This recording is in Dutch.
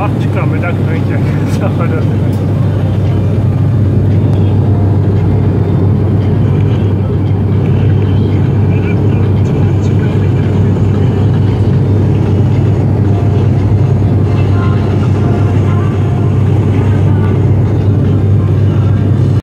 wachtjes kwam en dat ik.